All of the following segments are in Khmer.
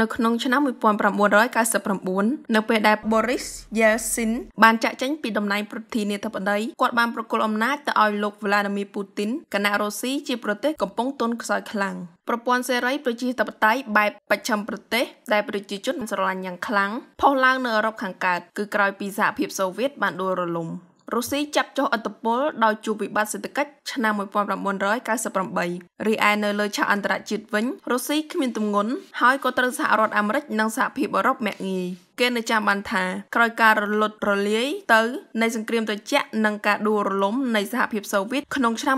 នៅក្នុងឆ្នាំ1999នៅពេលដែល Boris Yeltsin បានចាក់ចេញពីតំណែងប្រធានាធិបតីគាត់បានប្រគល់អំណាចទៅឲ្យលោក Vladimir Putin គណៈរុស្ស៊ីជាប្រទេសកំពុងទន់ខ្សោយខ្លាំងប្រព័ន្ធសេរីប្រជាធិបតេយ្យបែបបច្ឆិមប្រទេសដែលប្រជាជនស្រឡាញ់យ៉ាងខ្លាំងផុសឡើងនៅអឺរ៉ុបខាងកើតគឺក្រោយពីសហភាពសូវៀតបានដួលរលំ រុស្ស៊ីចាប់ចុះឥទ្ធិពលដោយជួបវិបត្តិសេដ្ឋកិច្ចឆ្នាំ1998រីឯនៅលើឆាកអន្តរជាតិវិញរុស្ស៊ីគ្មានទម្ងន់ហើយក៏ត្រូវសហរដ្ឋអាមេរិកនិងសហភាពអឺរ៉ុបមាក់ងាយ គេនៅចាំបានថាក្រោយការរលត់រលាយទៅនៃសង្គ្រាមត្រជាក់និងការដួលរលំនៃសហភាពសូវៀតក្នុងឆ្នាំ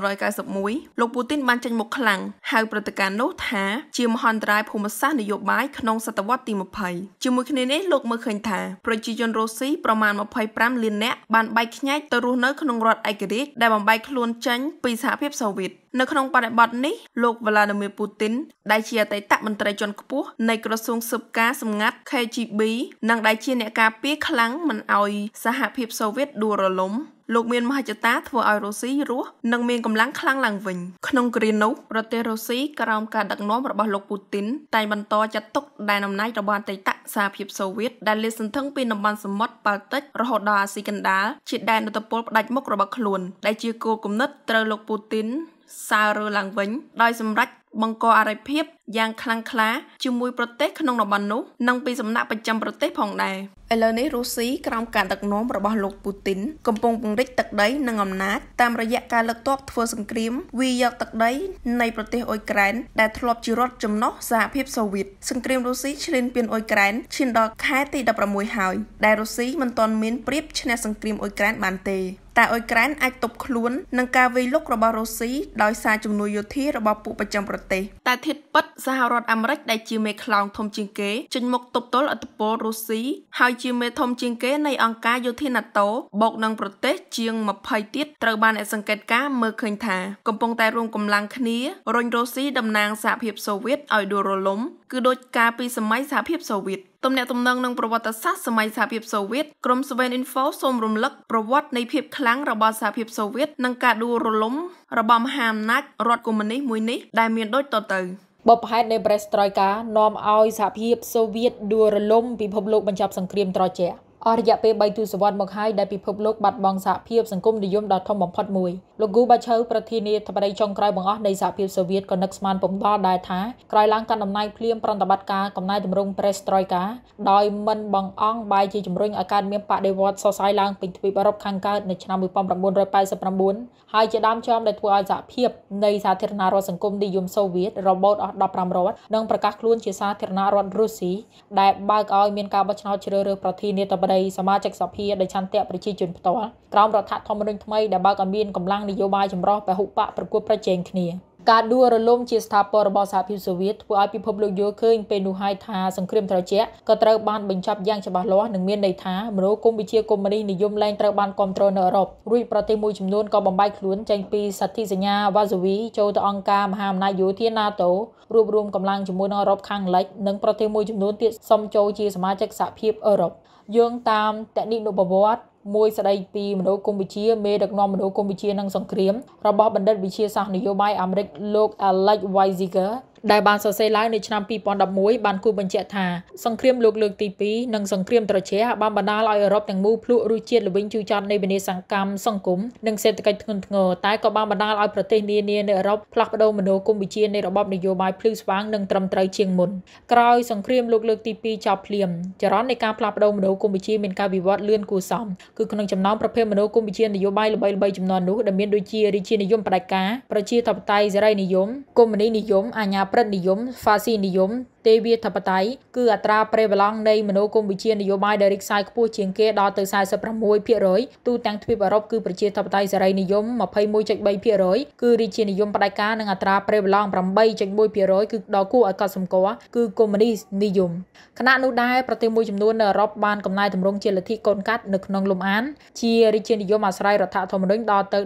1991លោកពូទីនបានចេញមុខខ្លាំងហៅព្រឹត្តិការណ៍នោះថាជាមហន្តរាយភូមិសាស្ត្រនយោបាយក្នុងសតវត្សទី20ជាមួយគ្នានេះលោកមើលឃើញថាប្រជាជនរុស្ស៊ីប្រមាណ25លាននាក់បានបែកខ្ញែកទៅរស់នៅក្នុងរដ្ឋឯករាជ្យដែលបំបែកខ្លួនចេញពីសហភាពសូវៀត នៅក្នុងបរិបទនេះលោក Vladimir Putin ដែលជាអតីតមន្ត្រីជាន់ខ្ពស់នៃក្រសួងស៊ើបការសម្ងាត់ KGB និងដែលជាអ្នកការពារខ្លាំងមិនអោយសហភាពសូវៀតដួលរលំលោកមានមហិច្ឆតាធ្វើឲ្យរុស្ស៊ីរស់និងមានកម្លាំងខ្លាំងឡើងវិញក្នុងគ្រានោះប្រទេសរុស្ស៊ីក្រោមការដឹកនាំរបស់លោកពូទីនតែងបន្តចាត់ទុកដែនអំណាចរបស់អតីតសហភាពសូវៀតដែលលាតសន្ធឹងពីតំបន់សមុទ្របាល់ទិករហូតដល់អាស៊ីកណ្ដាលជាដែនឥទ្ធិពលផ្ដាច់មុខរបស់ខ្លួនដែលជាគោលគំនិតត្រូវលោកពូទីន សើរើឡើងវិញដោយសម្រេចបង្កអរិភាពយ៉ាងខ្លាំងក្លាជាមួយប្រទេសក្នុងតំបន់នោះនិងពីសំណាក់ប្រចាំប្រទេសផងដែរឥឡូវនេះរុស្ស៊ីក្រោមការដឹកនាំរបស់លោកពូទីនកំពុងពង្រីកទឹកដីនិងអំណាចតាមរយៈការលើកទ័ពធ្វើសង្គ្រាមវាយកទឹកដីនៃប្រទេសអ៊ុយក្រែនដែលធ្លាប់ជារដ្ឋចំណុះសហភាពសូវៀតសង្គ្រាមរុស្ស៊ីឈ្លានពានអ៊ុយក្រែនឈានដល់ខែទី16ហើយដែលរុស្ស៊ីមិនទាន់មានព្រៀបឈ្នះសង្គ្រាមអ៊ុយក្រែនបានទេតែអ៊ុយក្រែនអាចទប់ខ្លួននឹងការវាយលុករបស់រុស្ស៊ីដោយសារជំនួយយោធារបស់ពួកប្រចាំប្រទេសតែធៀបពិតសហរដ្ឋអាមេរិកដែលជាមេខ្លោងធំជាងគេចេញមុខទប់ទល់ឥទ្ធិពលរុស្ស៊ីហើយជាមេធំជាងគេនៃអង្គការយោធា NATO បូកនឹងប្រទេសជាង20ទៀតត្រូវបានអ្នកសង្កេតការមើលឃើញថាកំពុងតែរួមកម្លាំងគ្នារុញរុស្ស៊ីតំណាងសហភាពសូវៀតឲ្យដួលរលំ គឺដូចការពីសម័យសហភាពសូវៀតទំនាក់ទំនងនឹងប្រវត្តិសាស្ត្រសម័យសហភាពសូវៀតក្រុម Sven Info សូមរំលឹកប្រវត្តិនៃភាពខ្លាំងរបស់សហភាពសូវៀតនិងការដួលរលំរបស់មហាអំណាចរដ្ឋកុម្មុយនីសមួយនេះដែលមានដូចតទៅបបផែតនៃប្រេស្ត្រយកានាំឲ្យសហភាពសូវៀតដួលរលំពិភពលោកបញ្ចប់សង្គ្រាមត្រជាក់ អស់រយៈពេល3ទសវត្សរ៍មកហើយដែលពិភពលោកបាត់បង់សហភាពសង្គមនិយមដ៏ធំបំផុតមួយលោកគូបាឆៅប្រធានាធិបតីចុងក្រោយបង្អស់នៃសហភាពសូវៀតក៏នឹកស្មានពំដល់ដែរថាក្រោយឡើងកាន់តំណែងភ្លាមប្រតិបត្តិការកំណែតម្រង់ប្រេស្ត្រយកាដោយមិនបង្អង់បាយជាជំរុញឲ្យកើតមានបដិវត្តសរសៃឡើងពេញទ្វីបអឺរ៉ុបខាងកើតនៅឆ្នាំ1989ហើយជាដើមចមដែលធ្វើឲ្យសហភាពនៃសាធារណរដ្ឋសង្គមនិយមសូវៀតរបូតអស់15រដ្ឋនិងប្រកាសខ្លួនជាសាធារណរដ្ឋរុស្ស៊ីដែលបើកឲ្យមានការបោះឆ្នោតជ្រើសរើសប្រធានាធិបតីសមាជិកសភាដោយឆន្ទៈប្រជាជនផ្ទាល់ក្រោមរដ្ឋធម្មនុញ្ញថ្មីដែលបើកឲ្យមានកម្លាំងនយោបាយចម្រុះពហុបកប្រកួតប្រជែងគ្នា ការដួលរលំជាស្ថាពររបស់សហភាពសូវៀតធ្វើឲ្យពិភពលោកយល់ឃើញពេលនោះហើយថាសង្គ្រាមត្រជាក់ក៏ត្រូវបានបញ្ចប់យ៉ាងច្បាស់លាស់និងមានន័យថាមនោគមវិជ្ជាកុម្មុយនីសនិយមលែងត្រូវបានគ្រប់គ្រងនៅអឺរ៉ុបរួចប្រទេសមួយចំនួនក៏បំបែកខ្លួនចេញពីសន្ធិសញ្ញាវ៉ាសូវីចូលទៅអង្គការមហាអំណាចយោធា NATO រួបរวมកម្លាំងជាមួយនឹងអឺរ៉ុបខាងលិចនិងប្រទេសមួយចំនួនទៀតសុំចូលជាសមាជិកសហភាពអឺរ៉ុបយោងតាមតនិនុបវត្ត មួយស្ដីពីមនោគមវិជ្ជាមេដឹកនាំមនោគមវិជ្ជានិងសង្គ្រាមរបស់បណ្ឌិតវិទ្យាសាស្ត្រនយោបាយអាមេរិកលោក Alex Weizsäcker ដែលបានសរសេរឡើងនៅឆ្នាំ2011បានគូបញ្ជាក់ថាសង្គ្រាមលោកលើកទី2និងសង្គ្រាមត្រជាក់បានបណ្ដាលឲ្យអឺរ៉ុបទាំងមូលភ្លក់រសជាតិល្វីងជូរចត់នៃវិនាសកម្មសង្គមនិងសេដ្ឋកិច្ចធ្ងន់ធ្ងរតែក៏បានបណ្ដាលឲ្យប្រទេសនានានៅអឺរ៉ុបផ្លាស់ប្ដូរមនោគមវិជ្ជានៃរបបនយោបាយភ្លឺស្វាងនិងត្រឹមត្រូវជាងមុនក្រោយសង្គ្រាមលោកលើកទី2ចប់ភ្លាមចរន្តនៃការផ្លាស់ប្ដូរមនោគមវិជ្ជាមានការវិវត្តលឿនគួរសមគឺក្នុងចំណោមប្រភេទមនោគមវិជ្ជានយោបាយល្បីៗចំនួននោះដែលមានដូចជារាជានិយមផ្ដាច់ការប្រជាធិបតេយ្យសេរីនិយម កុម្មុយនីនិយមអាញាប្រិតនិយមហ្វាស៊ីនិយម ទេវាធិបតេយ្យគឺអត្រាប្រេវឡង់នៃមនោគមវិជ្ជានយោបាយដែលរីកសាយខ្ពស់ជាងគេដល់ទៅ46%ទូទាំងទ្វីបអឺរ៉ុបគឺប្រជាធិបតេយ្យសេរីនិយម21.3%គឺរាជានិយមផ្ដាច់ការនិងអត្រាប្រេវឡង់8.1%គឺដល់គួរឲ្យកត់សម្គាល់គឺកុម្មុយនីសនិយមខណៈនោះដែរប្រទេសមួយចំនួននៅអឺរ៉ុបបានកំណែតម្រង់ជាលទ្ធិកូនកាត់នៅក្នុងលំអានជារាជានិយមអាស្រ័យរដ្ឋធម្មនុញ្ញដល់ទៅ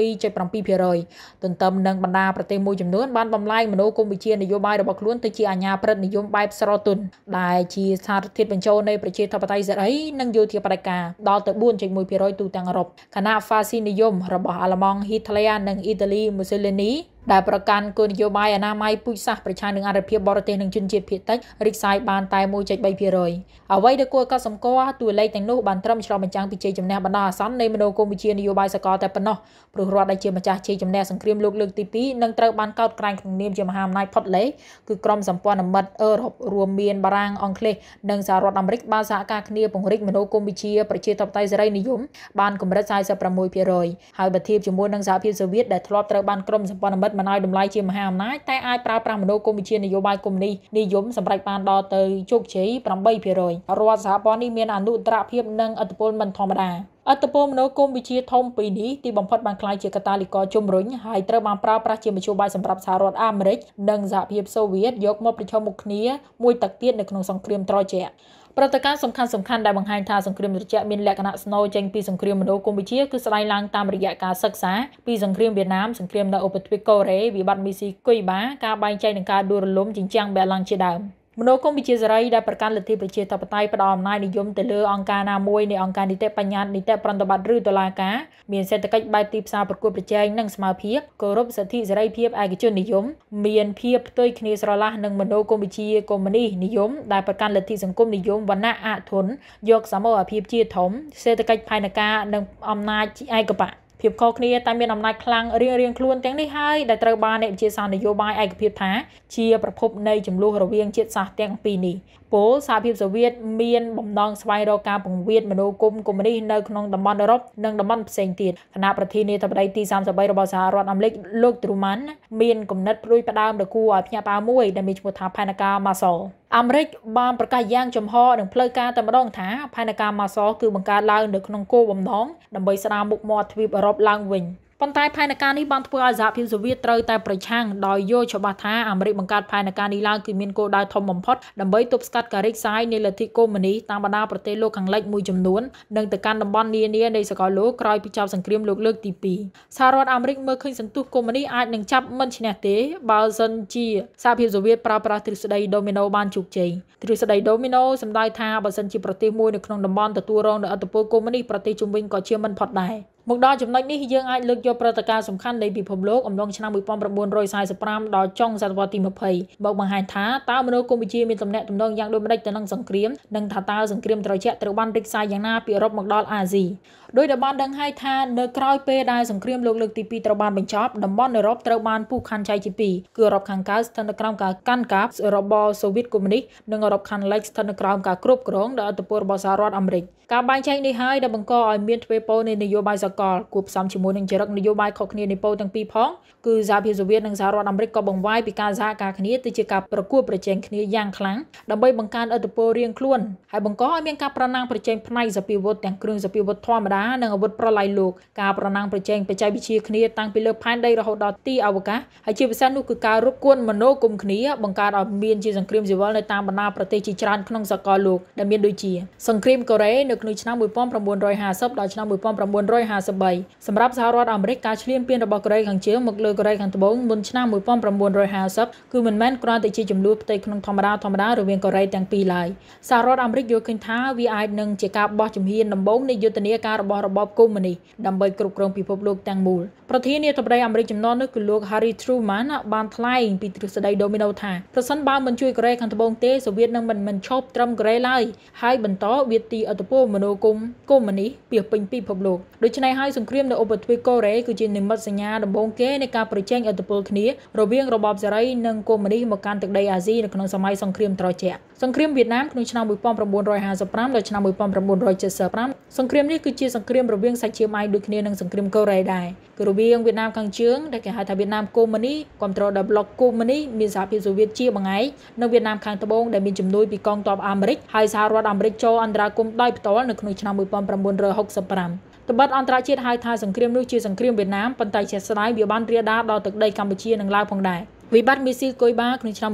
17.7%ទន្ទឹមនឹងបណ្ដាប្រទេសមួយចំនួនបានបំលែងមនោគមវិជ្ជានយោបាយរបស់ខ្លួនទៅជាអាញាប្រិរិតនិយមបែបស្រទន់ដែលជាសារធាតុបញ្ចូលនៃប្រជាធិបតេយ្យសេរីនិងយោធាបដិការដល់ទៅ4.1%ទូទាំងអឺរ៉ុបខណៈហ្វាស៊ីនិយមរបស់អាល្លឺម៉ង់ហ៊ីតលែរនិងអ៊ីតាលីមូសូលីនី ដែលប្រកាន់គោលនយោបាយអនាម័យពូជសាសន៍ប្រឆាំងនឹងអរិភាពបរទេសនិងជនជាតិភាគតិចរីកសាយបានតែ1.3%អ្វីដែលគួរឲ្យកត់សម្គាល់តួលេខទាំងនោះបានត្រឹមឆ្លុះបញ្ចាំងពីជ័យជំនះបណ្ដោះអាសន្ននៃមនោគមវិជ្ជានយោបាយសកលតែប៉ុណ្ណោះព្រោះរដ្ឋដែលជាម្ចាស់ជ័យជំនះសង្គ្រាមលោកលើកទី2នឹងត្រូវបានកោតក្រែងក្នុងនាមជាមហាអំណាចផុតលេគឺក្រុមសម្ព័ន្ធមិត្តអឺរ៉ុបរួមមានបារាំងអង់គ្លេសនិងសហរដ្ឋអាមេរិកបានសហការគ្នាពង្រីកមនោគមវិជ្ជាប្រជាធិបតេយ្យសេរីនិយមបានកម្រិត46%ហើយបើធៀបជាមួយនឹងសហភាពសូវៀតដែលធ្លាប់ត្រូវបានក្រុមសម្ព័ន្ធមិត្តមិនឲ្យតម្លៃជាមហាអំណាចតែអាចប្រើប្រាស់មនោគមវិជ្ជានយោបាយកុម្មុយនីសនិយមសម្រេចបានដល់ទៅជោគជ័យ8%រដ្ឋសហព័ន្ធនេះមានអនុត្តរភាពនិងឥទ្ធិពលមិនធម្មតាអត្តពលមនោគមវិជ្ជាធំពីរនេះទីបំផុតបានក្លាយជាកតាលីករជំរុញហើយត្រូវបានប្រើប្រាស់ជាមធ្យោបាយសម្រាប់សហរដ្ឋអាមេរិកនិងសហភាពសូវៀតយកមកប្រឈមមុខគ្នាមួយទឹកទៀតនៅក្នុងសង្គ្រាមត្រជាក់ ព្រឹត្តិការណ៍សំខាន់សំខាន់ដែលបង្ហាញថាសង្គ្រាមត្រជាក់មានលក្ខណៈស្នូលចេញពីសង្គ្រាមមនោគមវិជ្ជាគឺស្ដែងឡើងតាមរយៈការសិក្សាពីសង្គ្រាមវៀតណាមសង្គ្រាមនៅឧបទ្វីបកូរ៉េវិបត្តិមីស៊ីគុយបាការបែងចែកនិងការដួលរលំជញ្ជាំងបេឡាំងជាដើម មនោគមវិជ្ជាសេរីដែលប្រកាន់លទ្ធិប្រជាធិបតេយ្យផ្ដល់អំណាចនិយមទៅលើអង្គការណាមួយនៃអង្គការនីតិបញ្ញត្តិនីតិប្រតិបត្តិឬតុលាការមានសេដ្ឋកិច្ចបែបទីផ្សារប្រកួតប្រជែងនិងស្មើភាពគោរពសិទ្ធិសេរីភាពឯកជននិយមមានភាពផ្ទុយគ្នាស្រឡះនឹងមនោគមវិជ្ជាកុម្មុយនីសនិយមដែលប្រកាន់លទ្ធិសង្គមនិយមវណ្ណៈអធនយកសមូហភាពជាធំសេដ្ឋកិច្ចផែនការនិងអំណាចឯកបៈ ភាពខុសគ្នាតែមានអំណាចខ្លាំងរៀងរៀងខ្លួនទាំងនេះហើយដែលត្រូវបានអ្នកវិទ្យាសាស្ត្រនយោបាយឯកភាពថាជាប្រភពនៃចំនួនរវាងជាតិសាសន៍ទាំងពីរនេះពលសហភាពសូវៀតមានបំណងស្វែងរកការពង្រៀនមនោគមកុម្មុយនីសនៅក្នុងតំបន់អឺរ៉ុបនិងតំបន់ផ្សេងទៀតគណៈប្រធានាធិបតីទី33របស់សហរដ្ឋអាមេរិកលោក Truman មានគំនិតព្រួយផ្ដើមដ៏គួរឲ្យភ្ញាក់ផ្អើលមួយដែលមានឈ្មោះថាផែនការ Marshall អាមេរិកបានប្រកាសយ៉ាងចំហនិងផ្លូវការតែម្ដងថាផែនការ Marshall គឺបង្កើតឡើងនៅក្នុងគោលបំណងដើម្បីស្ដារមុខមាត់ទ្វីបអឺរ៉ុបឡើងវិញ ប៉ុន្តែផែនការនេះបានធ្វើឲ្យសហភាពសូវៀតត្រូវតែប្រឆាំងដោយយល់ច្បាស់ថាអាមេរិកបង្កើតផែនការនេះឡើងគឺមានគោលដៅធំបំផុតដើម្បីទប់ស្កាត់ការរីកសាយនៃលទ្ធិកុម្មុយនីសតាមបណ្ដាប្រទេសលោកខាងលិចមួយចំនួននិងទៅកាន់តំបន់នានានៃសកលលោកក្រោយពីចប់សង្គ្រាមលោកលើកទី2សហរដ្ឋអាមេរិកមើលឃើញសន្ទុះកុម្មុយនីសអាចនឹងចាប់មិនឈ្នះទេបើសិនជាសហភាពសូវៀតប្រើប្រាស់ទ្រឹស្ដីដូមីណូបានជោគជ័យទ្រឹស្ដីដូមីណូសំដៅថាបើសិនជាប្រទេសមួយនៅក្នុងតំបន់ទទួលរងនូវឥទ្ធិពលកុម្មុយនីសប្រទេសជុំវិញក៏ជាមិនផុតដែរ មកដល់ចំណុចនេះយើងអាចលើកយកព្រឹត្តិការណ៍សំខាន់នៃពិភពលោកអំឡុងឆ្នាំ1945ដល់ចុងសតវត្សទី20មកបង្ហាញថាតើមនោគមវិជ្ជាមានទំនាក់ទំនងយ៉ាងដូចម្តេចទៅនឹងសង្គ្រាមនិងថាតើសង្គ្រាមត្រជាក់ត្រូវបានរីកសាយយ៉ាងណាពីអឺរ៉ុបមកដល់អាស៊ី ដោយដែលបានដឹងហើយថានៅក្រោយពេលដែលសង្គ្រាមលោកលើកទី2ត្រូវបានបញ្ចប់តំបន់អឺរ៉ុបត្រូវបានពុះខណ្ឌចែកជាពីរគឺអឺរ៉ុបខាងកើតស្ថិតនៅក្រោមការកាន់កាប់របបសូវៀតកុម្មុយនីសនិងអឺរ៉ុបខាងលិចស្ថិតនៅក្រោមការគ្រប់គ្រងដោយឥទ្ធិពលរបស់សហរដ្ឋអាមេរិកការបែងចែកនេះហើយដែលបង្កឲ្យមានទ្វេពោនៃនយោបាយសកលគួបផ្សំជាមួយនឹងចរិតនយោបាយខុសគ្នានៃពោទាំងពីរផងគឺសហភាពសូវៀតនិងសហរដ្ឋអាមេរិកក៏បង្វាយពីការសហការគ្នាទៅជាការប្រកួតប្រជែងគ្នាយ៉ាងខ្លាំងដើម្បីបង្កើនឥទ្ធិពលរៀងខ្លួនហើយបង្កឲ្យមានការប្រណាំងប្រជែងផ្នែកសពាវុធទាំងគ្រឿងសពាវុធធម្មតានិងអាវុធប្រឡាយលោកការប្រណាំងប្រជែងបច្ចេកវិទ្យាគ្នាតាំងពីលើផែនដីរហូតដល់ទីអវកាសហើយជាពិសេសនោះគឺការរົບគួនមនោគមគ្នាបង្កើតឲ្យមានជាសង្គ្រាមស៊ីវិលនៅតាមបណ្ដាប្រទេសជាច្រើនក្នុងសកលលោកដែលមានដូចជាសង្គ្រាមកូរ៉េនៅក្នុងឆ្នាំ1950ដល់ឆ្នាំ1953សម្រាប់សហរដ្ឋអាមេរិកការឈ្លានពានរបស់កូរ៉េខាងជើងមកលើកូរ៉េខាងត្បូងមុនឆ្នាំ1950គឺមិនមែនគ្រាន់តែជាចំនួនផ្ទៃក្នុងធម្មតាធម្មតារវាងកូរ៉េទាំងពីរឡើយសហរដ្ឋអាមេរិកយល់ឃើញថាវាអាចនឹងជាការបោះជំហានដំបូងនៃយុទ្ធនាការរបស់របបកុម្មុយនីសដើម្បីគ្រប់គ្រងពិភពលោកទាំងមូល ប្រធានាធិបតីអាមេរិកចំនួននោះគឺលោក Harry Truman បានថ្លែងពីទ្រឹស្ដីដូមីណូថាប្រសិនបើមិនជួយកូរ៉េខាងត្បូងទេសូវៀតនឹងមិនមិនឈប់ត្រឹមកូរ៉េឡើយហើយបន្តវាទីអធិពលមនោគមកុម្មុយនីសពីពេញពិភពលោកដូច្នេះហើយសង្គ្រាមនៅឧបទ្វីបកូរ៉េគឺជានិមិត្តសញ្ញាដំបូងគេនៃការប្រជែងឥទ្ធិពលគ្នារវាងរបបសេរីនិងកុម្មុយនីសមកកាន់ទឹកដីអាស៊ីនៅក្នុងសម័យសង្គ្រាមត្រជាក់សង្គ្រាមវៀតណាមក្នុងឆ្នាំ1955ដល់ឆ្នាំ1975សង្គ្រាមនេះគឺជាសង្គ្រាមរវាងសាច់ឈាមឯកដូចគ្នានឹងសង្គ្រាមកូរ៉េដែរគឺរវាងវៀតណាមខាងជើងដែលគេហៅថាវៀតណាមកុម្មុយនីគ្រប់គ្រងដោយប្លុកកុម្មុយនីមានសហភាពសូវៀតជាបង្អែកនិងវៀតណាមខាងត្បូងដែលមានជំនួយពីកងទ័ពអាមេរិកហើយសហរដ្ឋអាមេរិកចូលអន្តរាគមន៍ដោយផ្ទាល់នៅក្នុងឆ្នាំ1965ត្បិតអន្តរជាតិហៅថាសង្គ្រាមនោះជាសង្គ្រាមវៀតណាមប៉ុន្តែជាស្ដាយវាបានរាលដាលដល់ទឹកដីកម្ពុជានិងឡាវផងដែរ វិបត្តិមីស៊ីលគុយបាក្នុងឆ្នាំ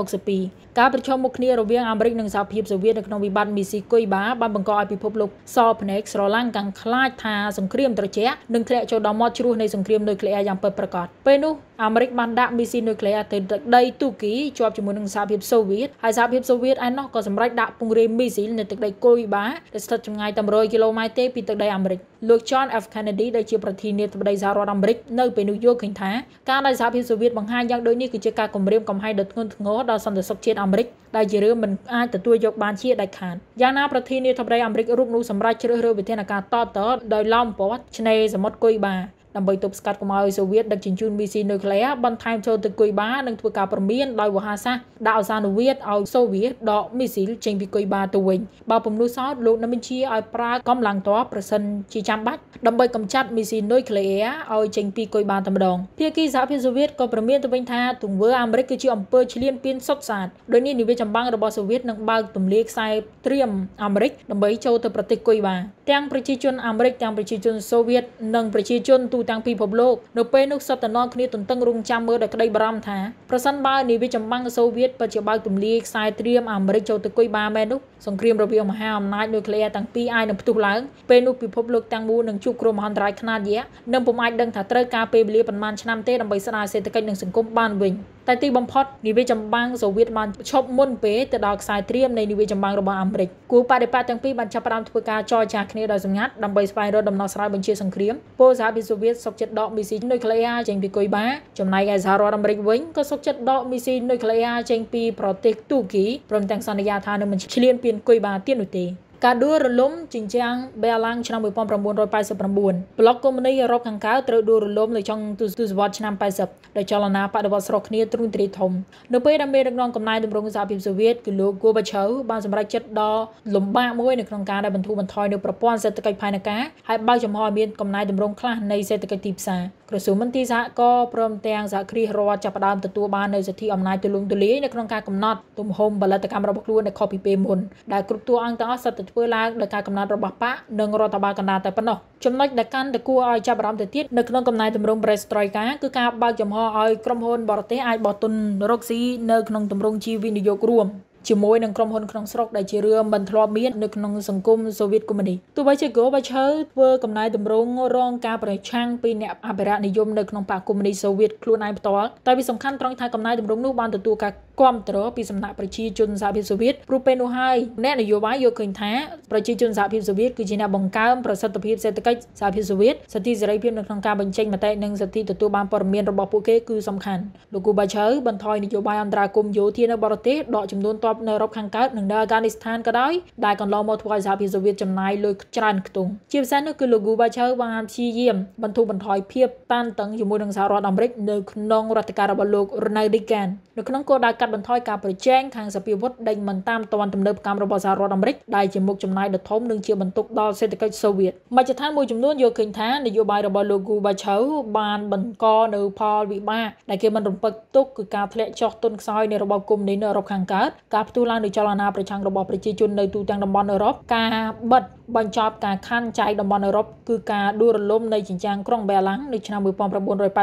1962ការប្រឈមមុខគ្នារវាងអាមេរិកនិងសហភាពសូវៀតនៅក្នុងវិបត្តិមីស៊ីលគុយបាបានបង្កឲ្យពិភពលោកសភ្នែកស្រឡាំងកាំងខ្លាចថាសង្គ្រាមត្រជាក់នឹងធ្លាក់ចូលដល់មាត់ជ្រោះនៃសង្គ្រាមនុយក្លេអ៊ែរយ៉ាងពិតប្រាកដពេលនោះអាមេរិកបានដាក់មីស៊ីលនុយក្លេអ៊ែរទៅទឹកដីទូគីជាប់ជាមួយនឹងសហភាពសូវៀតហើយសហភាពសូវៀតឯណោះក៏សម្រេចដាក់ពង្រាយមីស៊ីលនៅទឹកដីកុយបាដែលស្ថិតចម្ងាយតែ100គីឡូម៉ែត្រទេពីទឹកដីអាមេរិកលោក John F Kennedy ដែលជាប្រធានាធិបតីសហរដ្ឋអាមេរិកនៅពេលនោះយល់ឃើញថាការដែលសហភាពសូវៀតបង្ហាញយ៉ាងដូចនេះគឺជាការគំរាមកំហែងដ៏ធ្ងន់ធ្ងរដល់សន្តិសុខជាតិអាមេរិកដែលជារឿងមិនអាចទទួលយកបានជាដាច់ខាតយ៉ាងណាប្រធានាធិបតីអាមេរិករូបនោះសម្រេចជ្រើសរើសវិធានការតតដោយឡោមព័ទ្ធឆ្នេរសមុទ្រគុយបា ដើម្បីទប់ស្កាត់កុំឲ្យសូវៀតដឹកជញ្ជូនមីស៊ីនុយក្លេអ៊ែរបន្ថែមចូលទៅគុយបានិងធ្វើការព្រមានដោយវោហាសាស្ត្រដាក់អសានុវាទឲ្យសូវៀតដកមីស៊ីលចេញពីគុយបាទៅវិញបើពំនោះសោតលោកនឹងបញ្ជាឲ្យប្រើកម្លាំងទ័ពប្រសិនជាចាំបាច់ដើម្បីកម្ចាត់មីស៊ីនុយក្លេអ៊ែរឲ្យចេញពីគុយបាតែម្ដងភាគីសហភាពសូវៀតក៏ព្រមានទៅវិញថាទង្វើអាមេរិកគឺជាអំពើឈ្លានពានសុទ្ធសាធដោយនេះនាវាចម្បាំងរបស់សូវៀតនឹងបើកទម្លាយខ្សែត្រៀមអាមេរិកដើម្បីចូលទៅប្រទេសគុយបាទាំងប្រជាជនអាមេរិកទាំងប្រជាជនសូវៀតនិងប្រជាជនទូទាំងពិភពលោកនៅពេលនោះសុទ្ធតែនាំគ្នាទន្ទឹងរង់ចាំមើលដោយក្តីបារម្ភថាប្រសិនបើនាវាចម្បាំងសូវៀតពិតជាបើកទម្លាយខ្សែត្រៀមអាមេរិកចូលទៅគុយបាមែននោះសង្គ្រាមរវាងមហាអំណាចនុយក្លេអ៊ែរទាំងពីរអាចនឹងផ្ទុះឡើងពេលនោះពិភពលោកទាំងមូលនឹងជួបគ្រោះមហន្តរាយខ្នាតយក្សនិងពុំអាចដឹងថាត្រូវការពេលវេលាប៉ុន្មានឆ្នាំទេដើម្បីស្ដារសេដ្ឋកិច្ចនិងសង្គមបានវិញតែទីបំផុតនាវាចម្បាំងសូវៀតបានឈប់មុនពេលទៅដល់ខ្សែត្រៀមនៃនាវាចម្បាំងរបស់អាមេរិកគូបដិបត្តិទាំងពីរបានចាប់ផ្ដើមធ្វើការចរចាគ្នាដោយសម្ងាត់ដើម្បីស្វែងរកដំណោះស្រាយបញ្ជាសង្គ្រាមពលសហភាពសូវៀតសុកចិត្តដកមីស៊ីនុយក្លេអ៊ែរចេញពីគុយបាចំណែកឯសហរដ្ឋអាមេរិកវិញក៏សុកចិត្តដកមីស៊ីនុយក្លេអ៊ែរចេញពីប្រទេសទូគីព្រមទាំងសន្យាថានឹងមិនឈ្លានពានគុយបាទៀតនោះទេការដួលរលំជញ្ជាំងបេឡាំងឆ្នាំ1989ប្លុកកុម្មុយនីអឺរ៉ុបខាងកើតត្រូវដួលរលំនៅចុងទសវត្សរ៍ឆ្នាំ80ដោយចលនាបដិវត្តស្រុកគ្នាទ្រង់ទ្រាយធំនៅពេលដែលមេដឹកនាំកំណែតម្រង់សហភាពសូវៀតគឺលោកគូបាឆៅបានសម្រេចចិត្តដ៏លំបាកមួយនៅក្នុងការដែលបន្ធូរបន្ថយនៅប្រព័ន្ធសេដ្ឋកិច្ចផែនការហើយបើកចំហឲ្យមានកំណែតម្រង់ខ្លះនៃសេដ្ឋកិច្ចទីផ្សារ ក្រសួងមន្ទីរសហករណ៍ព្រមទាំងសហគ្រាសរដ្ឋចាប់ផ្ដើមទទួលបាននូវសិទ្ធិអំណាចទូលំទូលាយនៅក្នុងការកំណត់ទំហំផលិតកម្មរបស់ខ្លួនដែលខុសពីពេលមុនដែលគ្រប់តួអង្គទាំងអស់សុទ្ធតែធ្វើឡើងដោយការកំណត់របស់បកនិងរដ្ឋបាលកណ្ដាលតែប៉ុណ្ណោះចំណុចដែលកាន់តែគួរឲ្យចាប់អារម្មណ៍ទៅទៀតនៅក្នុងកំណែតម្រង់ Perestroika គឺការបើកចំហឲ្យក្រុមហ៊ុនបរទេសអាចបោះទុនរកស៊ីនៅក្នុងទម្រង់ជាវិនិយោគរួម ជាមួយនឹងក្រុមហ៊ុនក្នុងស្រុកដែលជារឿងមិនធ្លាប់មាននៅក្នុងសង្គមសូវៀតកុម្មុយនីទោះបីជា Gorbachev ធ្វើកំណែតម្រង់រងការប្រឆាំងពីអ្នកអភិរក្សនិយមនៅក្នុងបកកុម្មុយនីសូវៀតខ្លួនឯងផ្ទាល់តែវាសំខាន់ត្រង់ថាកំណែតម្រង់នោះបានទទួលការ គ្រប់គ្រងពីសំណាក់ប្រជាជនសហភាពសូវៀតព្រោះពេលនោះហើយអ្នកនយោបាយយល់ឃើញថាប្រជាជនសហភាពសូវៀតគឺជាអ្នកបង្កើនប្រសិទ្ធភាពសេដ្ឋកិច្ចសហភាពសូវៀតសិទ្ធិសេរីភាពនៅក្នុងការបញ្ចេញមតិនិងសិទ្ធិទទួលបានព័ត៌មានរបស់ពួកគេគឺសំខាន់លោកគូបាឆៅបន្ថយនយោបាយអន្តរាគមយោធានៅបរទេសដកចំនួនទ័ពនៅអឺរ៉ុបខាងកើតនិងនៅអាហ្គានីស្ថានក៏ដោយដែលកន្លងមកធ្វើឲ្យសហភាពសូវៀតចំណាយលុយច្រើនខ្ទង់ជាពិសេសនោះគឺលោកគូបាឆៅបានព្យាយាមបន្ធូរបន្ថយភាពតានតឹងជាមួយនឹងសហរដ្ឋអាមេរិកនៅក្នុងរដ្ឋការរបស់លោក Ronald Reagan នៅក្នុងគោលដៅកាត់បន្ថយការប្រជែងខាងសភាវុធដេញមិនតាមទាន់ទំនើបកម្មរបស់សហរដ្ឋអាមេរិកដែលជាមុខចំណាយដ៏ធំនិងជាបន្ទុកដល់សេដ្ឋកិច្ចសូវៀតមជ្ឈដ្ឋានមួយចំនួនយល់ឃើញថានយោបាយរបស់លោកគូបាឆៅបានបង្កនៅផលវិបាកដែលគេមិនរំពឹងទុកគឺការធ្លាក់ចុះទុនខ្សោយនៃរបបកុម្មុយនីនៅអឺរ៉ុបខាងកើតការផ្ទុះឡើងនៃចលនាប្រឆាំងរបស់ប្រជាជននៅទូទាំងតំបន់អឺរ៉ុបការបិទបញ្ចប់ការខណ្ឌចែកតំបន់អឺរ៉ុបគឺការដួលរលំនៃចិញ្ចាំងក្រុងបេឡាំងនៅឆ្នាំ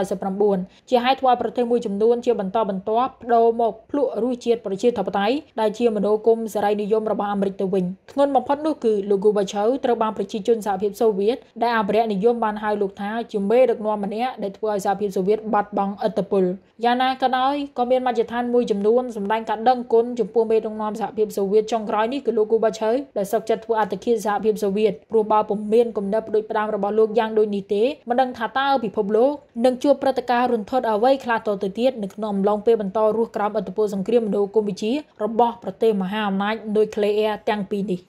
1989ជាហេតុធ្វើឲ្យប្រទេសមួយចំនួនជាបន្តបន្ទាប់បដូរមកភ្លក់រសជាតិប្រជាធិបតេយ្យដែលជាមនោគមសេរីនិយមរបស់អាមេរិកទៅវិញធ្ងន់បំផុតនោះគឺលោកគូបាឆៅត្រូវបានប្រជាជនសហភាពសូវៀតដែលអភិរក្សនិយមបានហៅលោកថាជាមេដឹកនាំម្នាក់ដែលធ្វើឲ្យសហភាពសូវៀតបាត់បង់ឥទ្ធិពលយ៉ាងណាក៏ដោយក៏មានមជ្ឈដ្ឋានមួយចំនួនសម្ដែងការដឹងគុណចំពោះមេដឹកនាំសហភាពសូវៀតចុងក្រោយនេះគឺលោកគូបាឆៅដែលសុកចិត្តធ្វើអត្តឃាតសហភាពសូវៀតព្រោះបើពុំមានគំនិតផ្ដួចផ្ដើមរបស់លោកយ៉ាងដូចនេះទេមិនដឹងថាតើពិភពលោកនឹងជួបព្រឹត្តិការណ៍រន្ធត់អ្វីខ្លះតទៅទៀតនៅក្នុងអំឡុងពេលបន្តរស់ក្រោមឥទ្ធិពលសង្គ្រាមឥណ្ឌូកម្ពុជារបស់ប្រទេសមហាអំណាចនុយក្លេអ៊ែរទាំងពីរនេះ